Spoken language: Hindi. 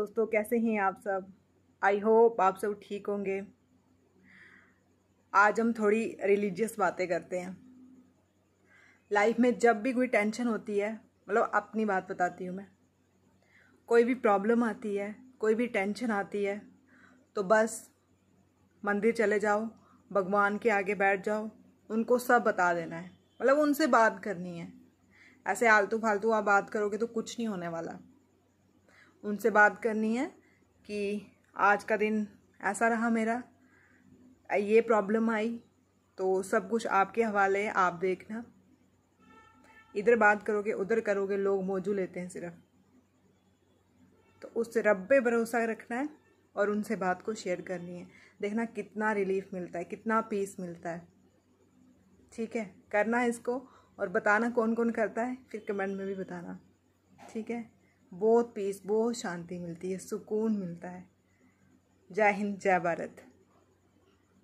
दोस्तों, कैसे हैं आप सब? आई होप आप सब ठीक होंगे। आज हम थोड़ी रिलीजियस बातें करते हैं। लाइफ में जब भी कोई टेंशन होती है मतलब अपनी बात बताती हूँ मैं, कोई भी प्रॉब्लम आती है, कोई भी टेंशन आती है तो बस मंदिर चले जाओ, भगवान के आगे बैठ जाओ, उनको सब बता देना है। मतलब उनसे बात करनी है। ऐसे आलतू फालतू आप बात करोगे तो कुछ नहीं होने वाला। उनसे बात करनी है कि आज का दिन ऐसा रहा मेरा। ये प्रॉब्लम आई तो सब कुछ आपके हवाले है, आप देखना। इधर बात करोगे, उधर करोगे, लोग मौजू लेते हैं सिर्फ़। तो उस रब पे भरोसा रखना है और उनसे बात को शेयर करनी है। देखना कितना रिलीफ मिलता है, कितना पीस मिलता है। ठीक है? करना है इसको और बताना कौन कौन करता है, फिर कमेंट में भी बताना। ठीक है? बहुत पीस बहुत शांति मिलती है सुकून मिलता है। जय हिंद जय भारत।